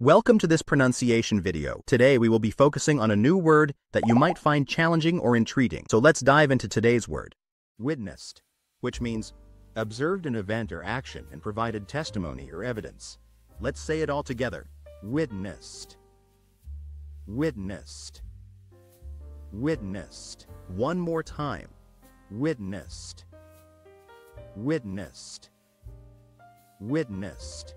Welcome to this pronunciation video. Today we will be focusing on a new word that you might find challenging or intriguing. So let's dive into today's word. Witnessed, which means observed an event or action and provided testimony or evidence. Let's say it all together. Witnessed. Witnessed. Witnessed. One more time. Witnessed. Witnessed. Witnessed.